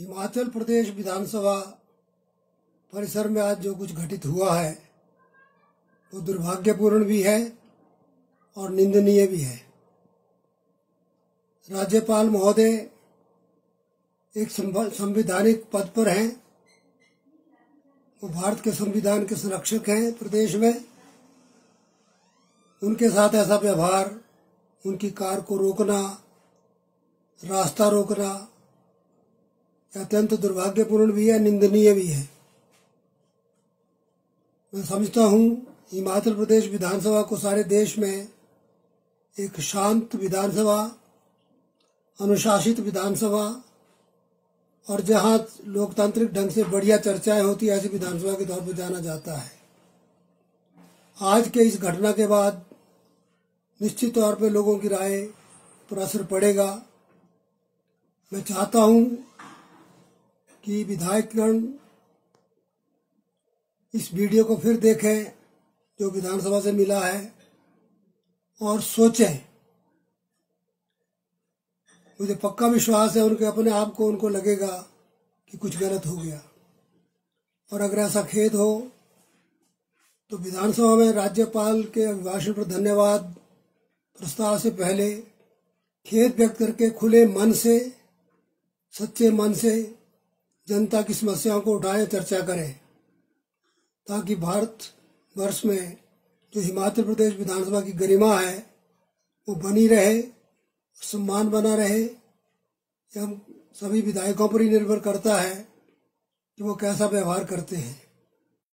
हिमाचल प्रदेश विधानसभा परिसर में आज जो कुछ घटित हुआ है, वो दुर्भाग्यपूर्ण भी है और निंदनीय भी है। राज्यपाल महोदय एक संवैधानिक पद पर हैं। वो भारत के संविधान के संरक्षक हैं प्रदेश में। उनके साथ ऐसा व्यवहार, उनकी कार को रोकना, रास्ता रोकना अत्यंत दुर्भाग्यपूर्ण भी है, निंदनीय भी है। मैं समझता हूँ, हिमाचल प्रदेश विधानसभा को सारे देश में एक शांत विधानसभा, अनुशासित विधानसभा, और जहाँ लोकतांत्रिक ढंग से बढ़िया चर्चाएँ होती है, ऐसी विधानसभा के तौर पर जाना जाता है। आज के इस घटना के बाद निश्चित तौर पर लोगों की राय पर असर पड़ेगा। मैं चाहता हूँ कि विधायकगण इस वीडियो को फिर देखें, जो विधानसभा से मिला है, और सोचें। मुझे पक्का विश्वास है उनके अपने आप को, उनको लगेगा कि कुछ गलत हो गया। और अगर ऐसा खेद हो तो विधानसभा में राज्यपाल के अभिभाषण पर धन्यवाद। प्रस्ताव से पहले खेद व्यक्त करके खुले मन से, सच्चे मन से जनता की समस्याओं को उठाए, चर्चा करें, ताकि भारत वर्ष में जो हिमाचल प्रदेश विधानसभा की गरिमा है, वो बनी रहे, सम्मान बना रहे। हम सभी विधायकों पर ही निर्भर करता है कि वो कैसा व्यवहार करते हैं।